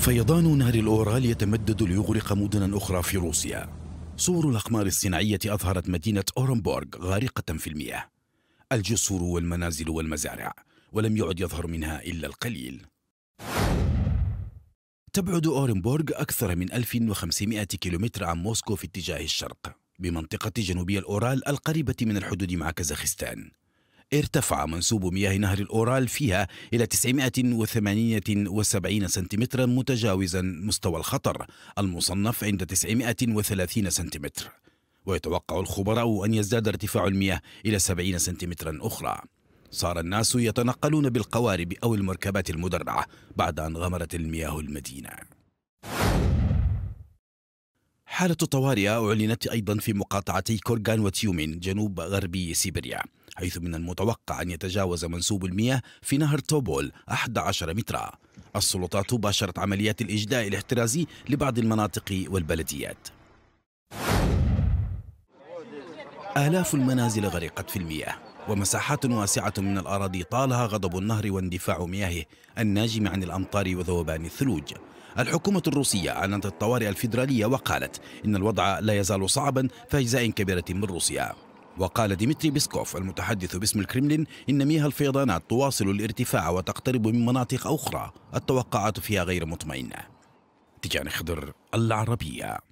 فيضان نهر الأورال يتمدد ليغرق مدنا أخرى في روسيا. صور الأقمار الصناعية أظهرت مدينة أورنبورغ غارقة في المياه. الجسور والمنازل والمزارع ولم يعد يظهر منها إلا القليل. تبعد أورنبورغ أكثر من 1500 كيلومتر عن موسكو في اتجاه الشرق بمنطقة جنوبي الأورال القريبة من الحدود مع كازاخستان. ارتفع منسوب مياه نهر الأورال فيها إلى 978 سنتيمترا متجاوزا مستوى الخطر المصنف عند 930 سنتيمتر. ويتوقع الخبراء أن يزداد ارتفاع المياه إلى 70 سنتيمترا أخرى. صار الناس يتنقلون بالقوارب أو المركبات المدرعة بعد أن غمرت المياه المدينة. حالة طوارئ أعلنت أيضا في مقاطعتي كورغان وتيومين جنوب غربي سيبيريا. حيث من المتوقع أن يتجاوز منسوب المياه في نهر توبول 11 مترا. السلطات باشرت عمليات الإجداء الاحترازي لبعض المناطق والبلديات. آلاف المنازل غرقت في المياه ومساحات واسعة من الأراضي طالها غضب النهر واندفاع مياهه الناجم عن الأمطار وذوبان الثلوج. الحكومة الروسية أعلنت الطوارئ الفيدرالية وقالت إن الوضع لا يزال صعبا في أجزاء كبيرة من روسيا. وقال ديمتري بيسكوف المتحدث باسم الكرملين إن مياه الفيضانات تواصل الارتفاع وتقترب من مناطق أخرى التوقعات فيها غير مطمئنة. تجاني خضر العربية.